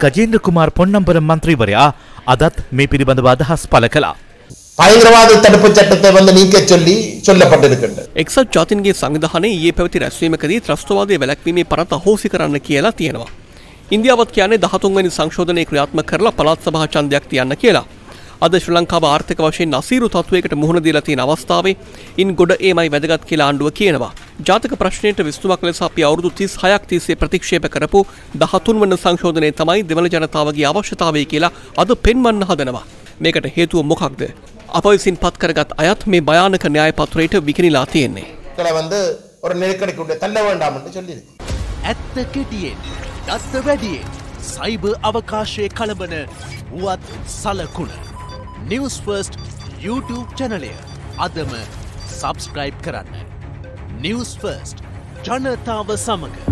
ගජේන්ද්‍ර කුමාර් පොන්නම්බර මන්ත්‍රීවරයා අදත් මේ පිළිබඳව අදහස් පළ කළා. பயங்கரவாத தடுப்பு சட்டத்தை வந்து நீக்க சொல்லி சொல்லப்பட்டிருக்கின்றது එක්සත් ජාතින්ගේ සංවිධානයේ ඊයේ පැවති රැස්වීමකදී ත්‍රස්තවාදය වැළැක්වීමේ පනත අහෝසි කරන්න කියලා තියෙනවා. ඉන්දියාවත් කියන්නේ දහතුන්වැනි සංශෝධනය ක්‍රියාත්ම කරලා පළාත් සභා ඡන්දයක් තියන්න කියලා. අද ශ්‍රී ලංකාව ආර්ථික වශයෙන් අසීරු තත්වයකට මුහුණ දීලා තියෙන අවස්ථාවේ ඉන් ගොඩ ඒමයි වැදගත් කියලා ආණ්ඩුව කියනවා. ජාතික ප්‍රශ්නයට විසඳුමක් ලෙස අපි අවුරුදු 36ක් තිස්සේ ප්‍රතික්ෂේප කරපු 13 වන සංශෝධනය තමයි දෙමළ ජනතාවගේ අවශ්‍යතාවය කියලා අද පෙන්වන්න හදනවා. මේකට හේතුව මොකක්ද? අප විසින් පත් කරගත් අයත් මේ භයානක න්‍යාය පත්‍රයට විකිණිලා තියෙන්නේ. மக்களை வந்து ஒரு நெருக்கடிக்குள்ளே தள்ள வேண்டாம் என்று சொல்லியிருக்கு ඇත්ත කෙටියෙන් දත්ත වැඩියෙන් සයිබ අවකාශය කළඹන වුවත් සලකුණ නිවස් ෆර්ස්ට් YouTube චැනලය අදම සබස්ක්‍රයිබ් කරන්න නිවස් ෆර්ස්ට් ජනතාව සමඟ